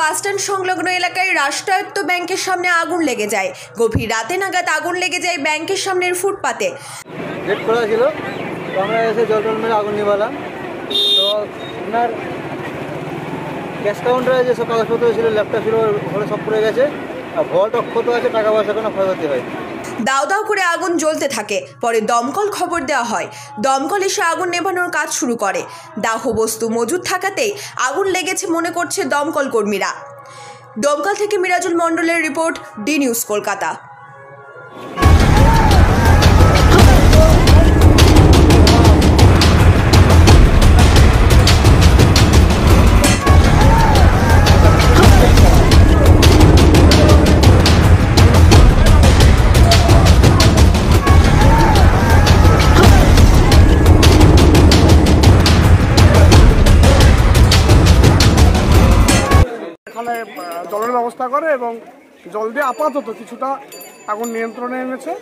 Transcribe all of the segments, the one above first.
Bus stand সংলগ্ন এলাকায় রাষ্ট্রায়ত্ত ব্যাংকের সামনে আগুন লেগে যায়। গভীর রাতে নাগাদ আগুন লেগে যায় ব্যাংকের সামনের ফুটপাতে। গেট খোলা ছিল, তো আমরা এসে জল টল মেরে আগুন নিবালাম তো আপনার ক্যাশ কাউন্টারে যেসব কাগজপত্র ছিল, ল্যাপটপ ছিল ওখানে সব পড়ে গেছে। আর ভল্ট অক্ষত আছে, টাকা পয়সা কোনো ক্ষয়ক্ষতি হয় দাও দাও করে আগুন জ্বলতে থাকে। পরে দমকল খবর দেওয়া হয়। দমকল এসে আগুন নেভানোর কাজ শুরু করে। দাহ বস্তু মজুদ থাকাতেই আগুন লেগেছে মনে করছে দমকল কর্মীরা। দমকল থেকে মিরাজুল মণ্ডলের রিপোর্ট, ডি নিউজ কলকাতা। জলের ব্যবস্থা করে এবং জল দিয়ে আপাতত কিছুটা আগুন নিয়ন্ত্রণে এনেছে।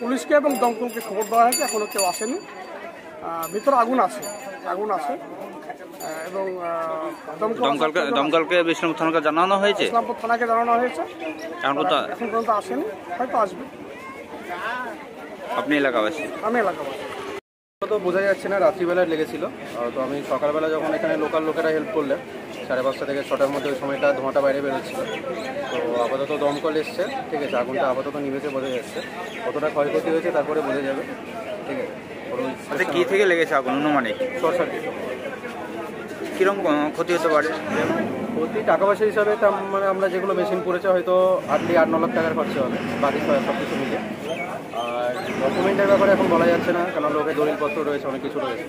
পুলিশকে এবং দমকলকে খবর দেওয়া হয়েছে এখনও কেউ আসেনি। ভিতরে আগুন আছে আগুন আছে। এবং দমকলকে দমকলকে বিষ্ণু থানাকে জানানো হয়েছে? ইসলামপুর থানাকে জানানো হয়েছে। এখন পর্যন্ত এখন পর্যন্ত আসেনি হয়তো আসবে। আপনি এলাকাবাসী? আমি এলাকাবাসী। তো বোঝা যাচ্ছে না রাত্রিবেলায় লেগেছিল। তো আমি সকালবেলা যখন এখানে লোকাল লোকেরা হেল্প করলে সাড়ে পাঁচটা থেকে ছটার মধ্যে ওই সময়টা ধোঁয়াটা বাইরে বেরোচ্ছিল। তো আপাতত দমকল এসছে ঠিক আছে আগুনটা আপাতত নিভেছে বোঝা যাচ্ছে। কতটা ক্ষয়ক্ষতি হয়েছে তারপরে বোঝা যাবে ঠিক আছে। ওই আচ্ছা কি থেকে লেগেছে আগুন অনুমানিক? Short circuit. কীরকম ক্ষতি হতে পারে? প্রতি টাকা পয়সা হিসাবে মানে আমরা যেগুলো মেশিন পড়েছে হয়তো আটলি আট ন লাখ টাকার খরচা হবে বাকি সব কিছু মিলে। আর ডকুমেন্টের ব্যাপারে এখন বলা যাচ্ছে না কারণ লোকের দলিলপত্র রয়েছে অনেক কিছু রয়েছে।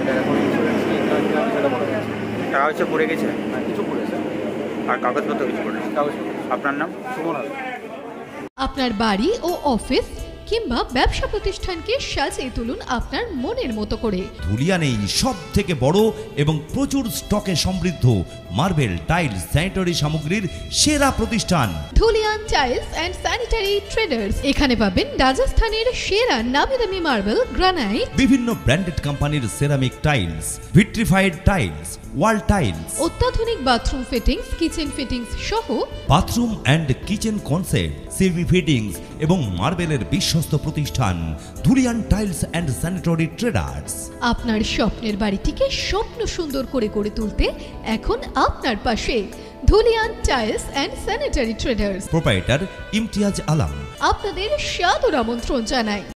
এটা এখন ইন্স্যুরেন্স কি কি সেটা বলা যাচ্ছে। টাকা পয়সা পড়ে গেছে? আর কিছু পড়েছে। আর কাগজপত্র কিছু পড়েছে? কাগজপত্র আপনার নাম? সুমন আপনার বাড়ি ও অফিস কিংবা ব্যবসা প্রতিষ্ঠানকে সাজিয়ে তুলুন আপনার মনের মতো করে। ধুলিয়ানেই সব থেকে বড় এবং প্রচুর স্টকে সমৃদ্ধ মার্বেল টাইলস স্যানিটারি সামগ্রীর সেরা প্রতিষ্ঠান। Dhulian tiles and sanitary traders এখানে পাবেন রাজস্থানের সেরা নামি দামি মার্বেল গ্রানাইট। বিভিন্ন ব্র্যান্ডেড কোম্পানির ceramic tiles vitrified tiles wall tiles. অত্যাধুনিক বাথরুম ফিটিংস কিচেন ফিটিংস সহ bathroom and kitchen concept CV fittings এবং মার্বেলের বিশ্বস্ত প্রতিষ্ঠান Dhulian tiles and sanitary traders আপনার স্বপ্নের বাড়িটিকে স্বপ্ন সুন্দর করে গড়ে তুলতে এখন আপনার পাশে Dhulian tiles and sanitary traders proprietor Imtiaz Alam আপনাদের সাদর আমন্ত্রণ জানাই।